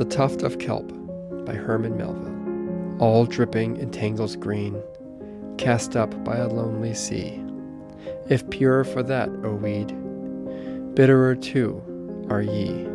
The Tuft of Kelp by Herman Melville. All dripping in tangles green, cast up by a lonely sea. If purer for that, O weed, bitterer too are ye.